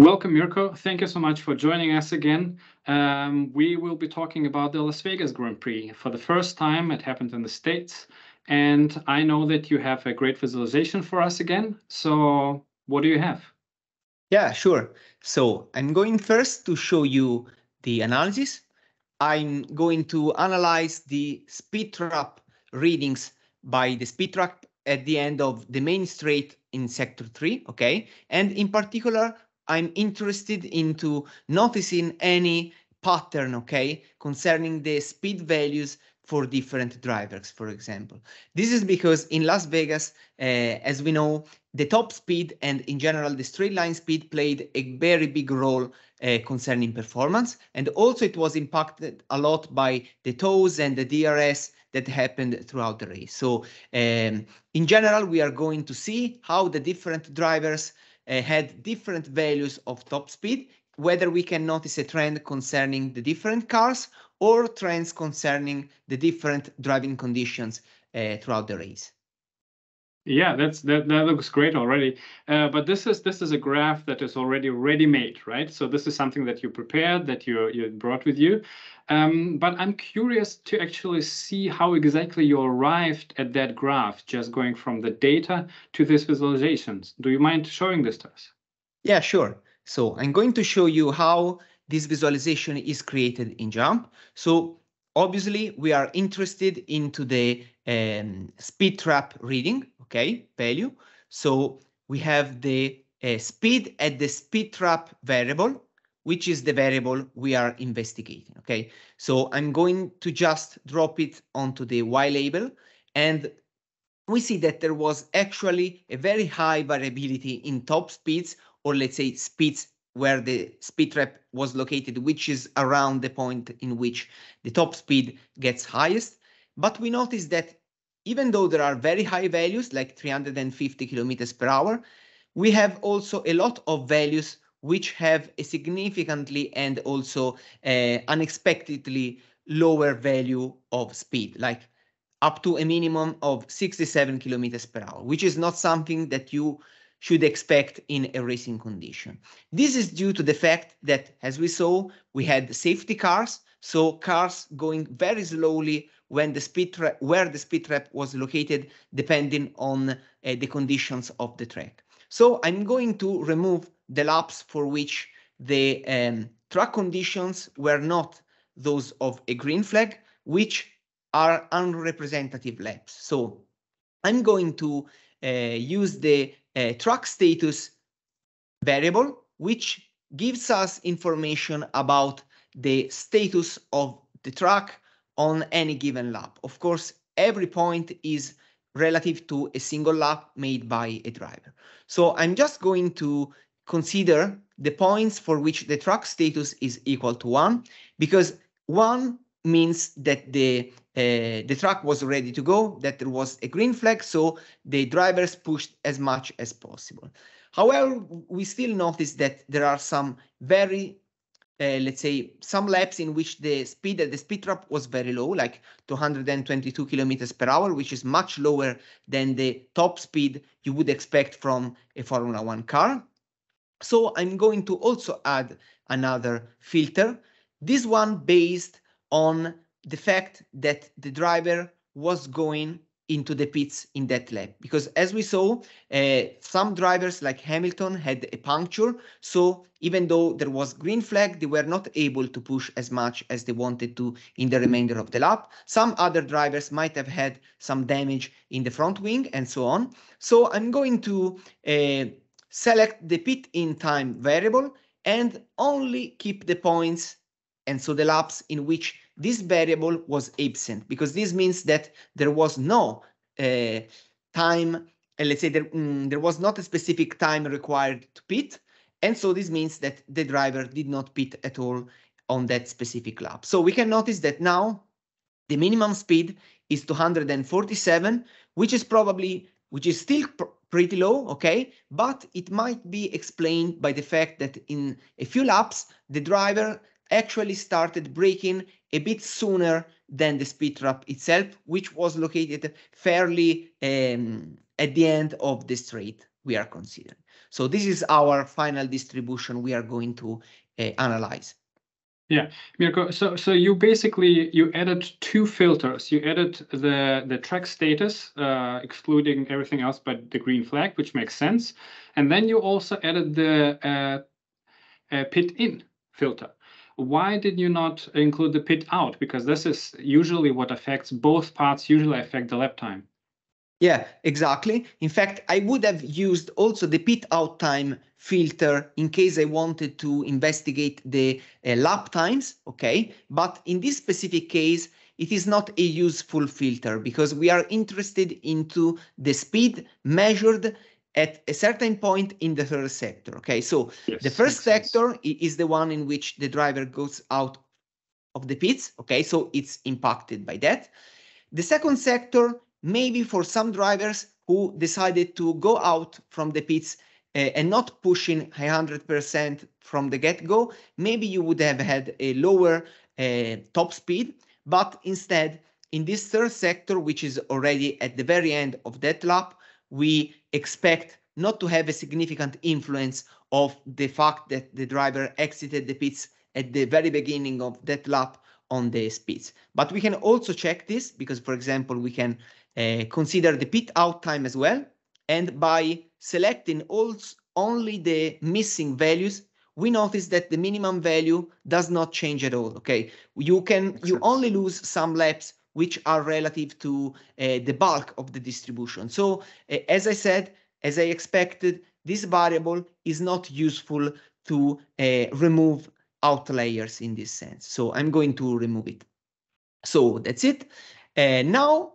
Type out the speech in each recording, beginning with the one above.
Welcome, Mirco. Thank you so much for joining us again. Um, we will be talking about the Las Vegas Grand Prix. For the first time, it happened in the States, and I know that you have a great visualization for us again. So what do you have? Yeah, sure. So I'm going first to show you the analysis. I'm going to analyze the speed trap readings by the speed trap at the end of the main straight in sector three, okay? And in particular, I'm interested into noticing any pattern, okay, concerning the speed values for different drivers, for example. This is because in Las Vegas, uh, as we know, the top speed and in general, the straight line speed played a very big role uh, concerning performance. And also it was impacted a lot by the tows and the DRS that happened throughout the race. So um, in general, we are going to see how the different drivers Uh, had different values of top speed, whether we can notice a trend concerning the different cars or trends concerning the different driving conditions uh, throughout the race. Yeah, that's that that looks great already. Uh, but this is this is a graph that is already ready-made, right? So this is something that you prepared, that you brought with you. Um, but I'm curious to actually see how exactly you arrived at that graph, just going from the data to these visualizations. Do you mind showing this to us? Yeah, sure. So I'm going to show you how this visualization is created in JMP. So obviously, we are interested into the um, speed trap reading, okay, value. So we have the uh, speed at the speed trap variable, which is the variable we are investigating, okay? So I'm going to just drop it onto the Y label, and we see that there was actually a very high variability in top speeds, or let's say speeds where the speed trap was located, which is around the point in which the top speed gets highest. But we noticed that even though there are very high values, like 350 kilometers per hour, we have also a lot of values which have a significantly and also uh, unexpectedly lower value of speed, like up to a minimum of 67 kilometers per hour, which is not something that you should expect in a racing condition. This is due to the fact that, as we saw, we had safety cars, so cars going very slowly when the speed trap, where the speed trap was located, depending on uh, the conditions of the track. So I'm going to remove the laps for which the um, track conditions were not those of a green flag, which are unrepresentative laps. So I'm going to uh, use the track status variable, which gives us information about the status of the track on any given lap. Of course, every point is relative to a single lap made by a driver. So I'm just going to consider the points for which the track status is equal to one, because one means that the uh, the truck was ready to go, that there was a green flag, so the drivers pushed as much as possible. However, we still notice that there are some very, uh, let's say, some laps in which the speed at the speed trap was very low, like 222 kilometers per hour, which is much lower than the top speed you would expect from a Formula One car. So I'm going to also add another filter, this one based on the fact that the driver was going into the pits in that lap. Because as we saw, uh, some drivers like Hamilton had a puncture, so even though there was green flag, they were not able to push as much as they wanted to in the remainder of the lap. Some other drivers might have had some damage in the front wing and so on. So I'm going to uh, select the pit in time variable and only keep the points, and so the laps in which this variable was absent, because this means that there was no uh, time, uh, let's say mm, there was not a specific time required to pit, and so this means that the driver did not pit at all on that specific lap. So we can notice that now the minimum speed is 247, which is probably, which is still pretty low, okay? But it might be explained by the fact that in a few laps, the driver actually started braking a bit sooner than the speed trap itself, which was located fairly at the end of the straight we are considering. So this is our final distribution we are going to uh, analyze. Yeah, Mirco. So so you basically you added two filters. You added the the track status, uh, excluding everything else but the green flag, which makes sense. And then you also added the uh, uh, pit in filter. Why did you not include the pit out? Because this is usually what affects both parts. Usually affect the lap time. Yeah, exactly. In fact, I would have used also the pit out time filter in case I wanted to investigate the uh, lap times, okay? But in this specific case, it is not a useful filter because we are interested into the speed measured at a certain point in the third sector, okay? So yes, the first sector sense. is the one in which the driver goes out of the pits, okay? So it's impacted by that. The second sector maybe for some drivers who decided to go out from the pits uh, and not pushing 100% from the get-go, maybe you would have had a lower uh, top speed, but instead, in this third sector, which is already at the very end of that lap, we expect not to have a significant influence of the fact that the driver exited the pits at the very beginning of that lap on the speeds. But we can also check this because, for example, we can uh, consider the pit out time as well. And by selecting only the missing values, we notice that the minimum value does not change at all. Okay, you can you only lose some laps which are relative to uh, the bulk of the distribution. So uh, as I said, as I expected, this variable is not useful to uh, remove outliers in this sense. So I'm going to remove it. So that's it. Now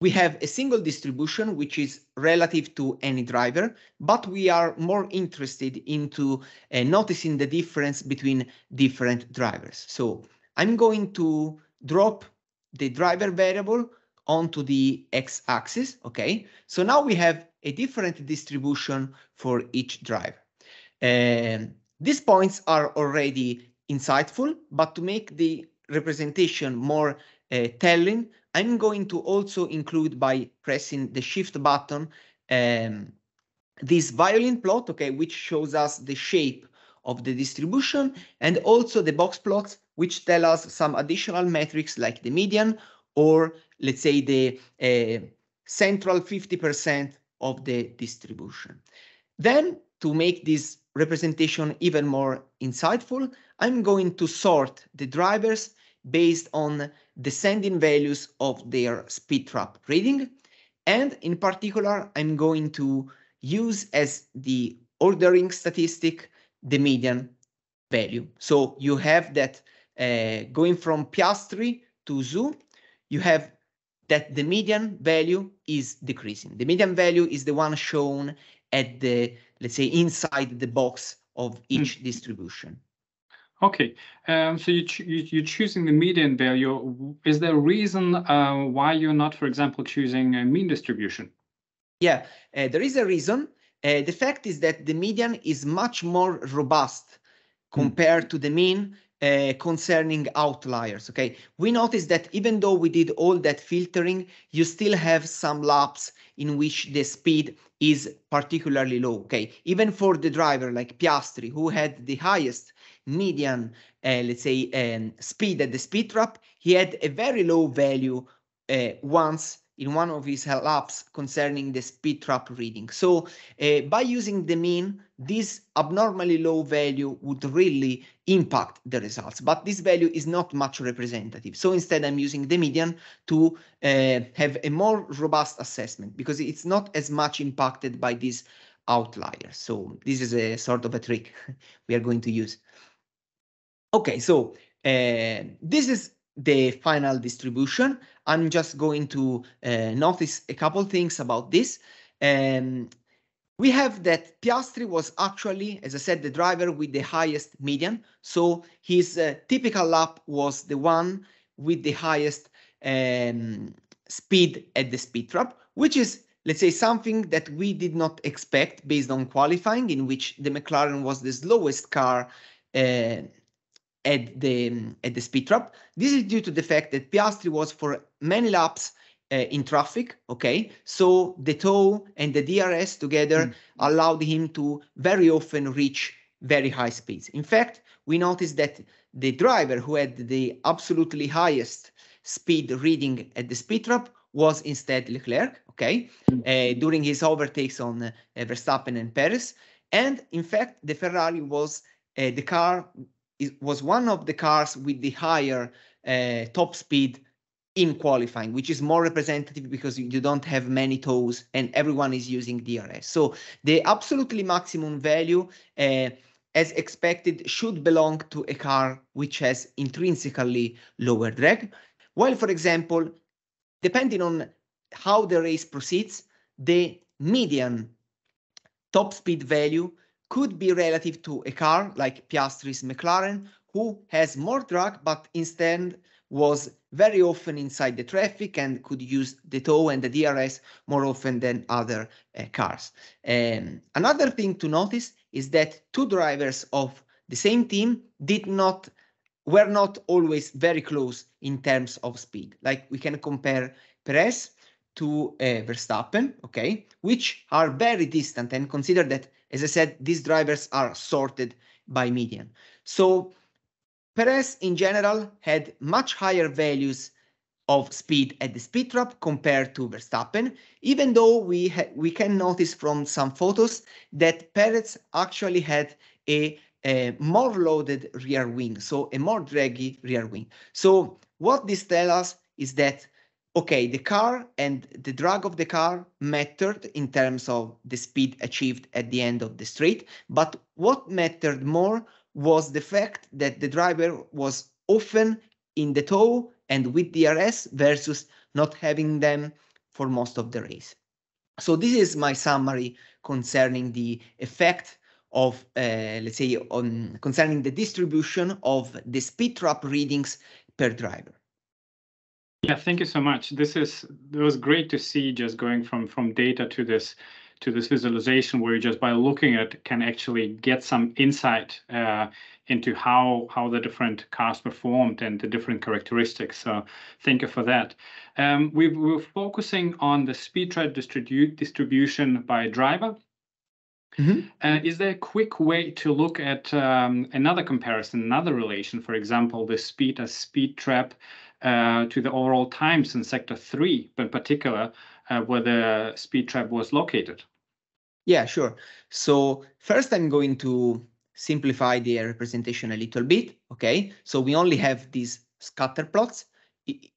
we have a single distribution which is relative to any driver, but we are more interested into uh, noticing the difference between different drivers. So I'm going to drop the driver variable onto the x-axis, okay? So now we have a different distribution for each driver. Um, these points are already insightful, but to make the representation more uh, telling, I'm going to also include by pressing the shift button um, this violin plot, okay, which shows us the shape of the distribution and also the box plots, which tell us some additional metrics like the median or let's say the uh, central 50% of the distribution. Then to make this representation even more insightful, I'm going to sort the drivers based on descending values of their speed trap reading. And in particular, I'm going to use as the ordering statistic the median value. So you have that uh, going from Piastri to Zhou, you have that the median value is decreasing. The median value is the one shown at the, let's say, inside the box of each mm. distribution. Okay, um, so you, ch you, are choosing the median value. Is there a reason uh, why you're not, for example, choosing a mean distribution? Yeah, uh, there is a reason. Uh, the fact is that the median is much more robust hmm. compared mm. to the mean uh, concerning outliers. Okay, we noticed that even though we did all that filtering, you still have some laps in which the speed is particularly low. Okay, even for the driver like Piastri, who had the highest median, uh, let's say, um, speed at the speed trap, he had a very low value uh, once in one of his laps concerning the speed trap reading. So uh, by using the mean, this abnormally low value would really impact the results, but this value is not much representative. So instead I'm using the median to uh, have a more robust assessment because it's not as much impacted by these outliers. So this is a sort of a trick we are going to use. Okay, so uh, this is the final distribution. I'm just going to uh, notice a couple things about this. Um, we have that Piastri was actually, as I said, the driver with the highest median. So his uh, typical lap was the one with the highest um, speed at the speed trap, which is, let's say, something that we did not expect based on qualifying, in which the McLaren was the slowest car uh, at the at the speed trap. This is due to the fact that Piastri was for many laps in traffic. Okay, so the tow and the DRS together mm. allowed him to very often reach very high speeds. In fact, we noticed that the driver who had the absolutely highest speed reading at the speed trap was instead Leclerc, okay, mm. uh, during his overtakes on uh, Verstappen and Perez. And in fact, the Ferrari was uh, the car was one of the cars with the higher uh, top speed in qualifying, which is more representative because you don't have many tows and everyone is using DRS. So the absolutely maximum value, uh, as expected, should belong to a car which has intrinsically lower drag. While, for example, depending on how the race proceeds, the median top speed value could be relative to a car like Piastri's McLaren, who has more drag, but instead was very often inside the traffic and could use the tow and the DRS more often than other uh, cars. Um, another thing to notice is that two drivers of the same team did not were not always very close in terms of speed. Like we can compare Perez to uh, Verstappen, okay, which are very distant and consider that, as I said, these drivers are sorted by median. So Perez in general had much higher values of speed at the speed trap compared to Verstappen, even though we we can notice from some photos that Perez actually had a, a more loaded rear wing, so a more draggy rear wing. So what this tells us is that okay, the car and the drag of the car mattered in terms of the speed achieved at the end of the straight, but what mattered more was the fact that the driver was often in the tow and with DRS versus not having them for most of the race. So this is my summary concerning the effect of, uh, let's say, on concerning the distribution of the speed trap readings per driver. Yeah, thank you so much. This is it was great to see just going from from data to this to this visualization where you just by looking at can actually get some insight uh, into how how the different cars performed and the different characteristics. So thank you for that. Um, we we're focusing on the speed trap distribute distribution by driver. Mm -hmm. uh, is there a quick way to look at um, another comparison, another relation? For example, the speed as speed trap uh, to the overall times in sector three, in particular, uh, where the speed trap was located? Yeah, sure. So first I'm going to simplify the representation a little bit, okay? So we only have these scatter plots.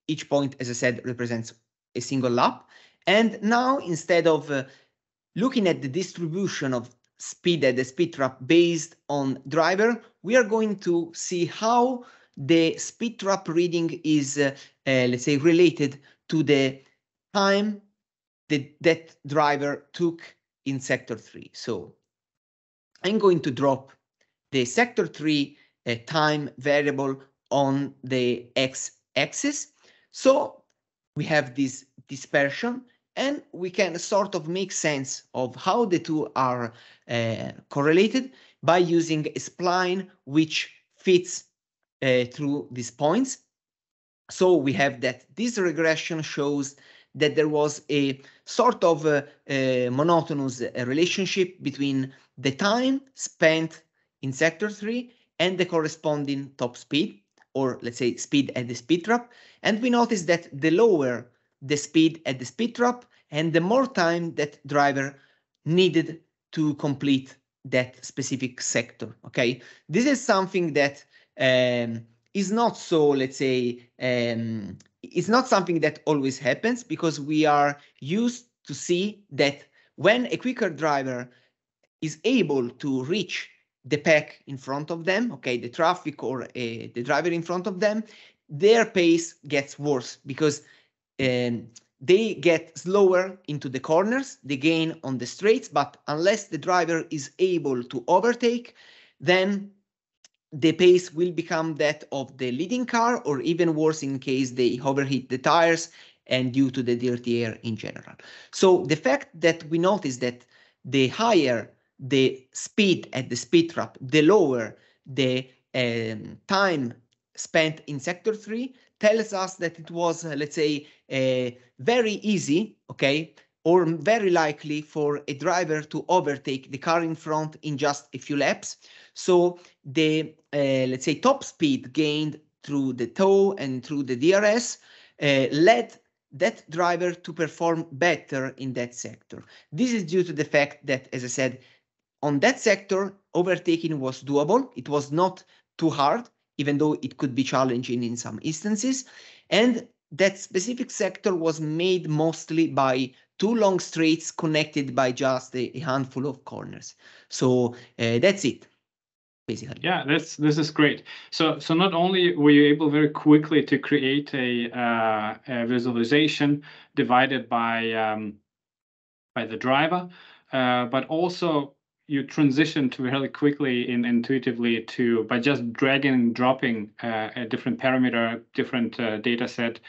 each point, as I said, represents a single lap. And now instead of uh, looking at the distribution of speed at the speed trap based on driver, we are going to see how the speed trap reading is, uh, uh, let's say, related to the time that that driver took in sector 3. So I'm going to drop the sector 3 uh, time variable on the x-axis. So we have this dispersion and we can sort of make sense of how the two are uh, correlated by using a spline which fits uh, through these points. So we have that this regression shows that there was a sort of monotonous relationship between the time spent in sector 3 and the corresponding top speed, or let's say speed at the speed trap. And we notice that the lower the speed at the speed trap and the more time that driver needed to complete that specific sector. Okay, this is something that um, is not so, let's say, um, it's not something that always happens because we are used to see that when a quicker driver is able to reach the pack in front of them, okay, the traffic or uh, the driver in front of them, their pace gets worse because um, they get slower into the corners, they gain on the straights, but unless the driver is able to overtake, then the pace will become that of the leading car or even worse in case they overheat the tires and due to the dirty air in general. So the fact that we notice that the higher the speed at the speed trap, the lower the um, time spent in sector 3 tells us that it was, uh, let's say, uh, very easy, okay, or very likely for a driver to overtake the car in front in just a few laps. So the, uh, let's say, top speed gained through the tow and through the DRS uh, led that driver to perform better in that sector. This is due to the fact that, as I said, on that sector, overtaking was doable. It was not too hard, even though it could be challenging in some instances. And that specific sector was made mostly by two long straights connected by just a, a handful of corners. So uh, that's it basically. Yeah, that's this is great. So so not only were you able very quickly to create a, uh, a visualization divided by um, by the driver, uh, but also you transition to really quickly and intuitively to by just dragging and dropping uh, a different parameter, different uh, data set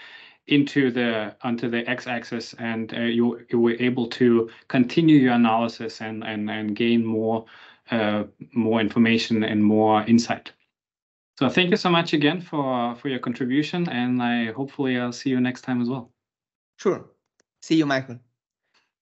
into the onto the x-axis, and uh, you you were able to continue your analysis and and and gain more uh, more information and more insight. So thank you so much again for for your contribution, and I hopefully I'll see you next time as well. Sure. See you, Michael.